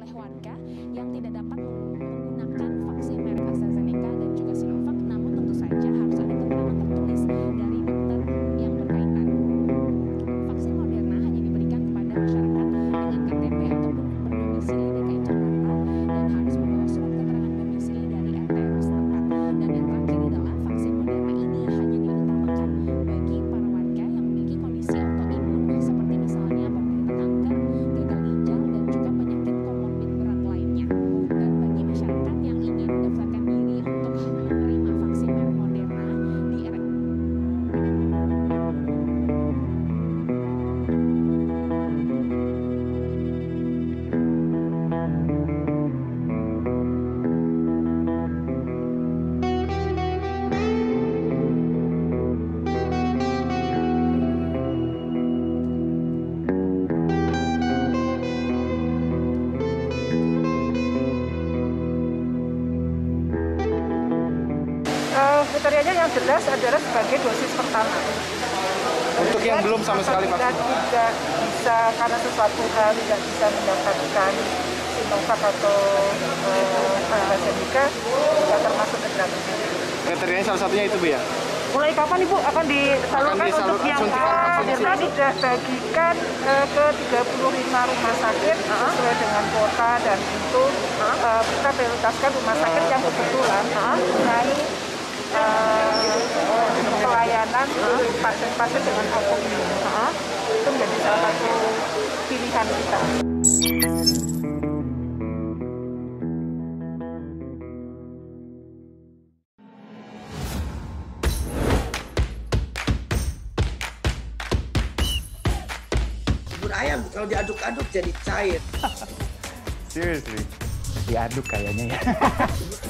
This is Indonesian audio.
oleh warga yang tidak dapat kriterianya yang jelas adalah sebagai dosis pertama. Untuk yang belum sama sekali vaksin. tidak bisa karena sesuatu hal tidak bisa mendapatkan Sinovac atau eh, AstraZeneca tidak termasuk gratis. Kriterianya salah satunya itu Bu ya? Mulai kapan Ibu akan disalurkan Akan disalur- untuk yang. Kita sudah bagikan eh, ke 35 rumah sakit sesuai dengan kuota dan itu eh, kita prioritaskan rumah sakit yang kebetulan mempunyai eh, pasien-pasien dengan autoimun. Itu menjadi salah satu pilihan kita. bubur ayam kalau diaduk-aduk jadi cair. Seriously? diaduk kayaknya ya.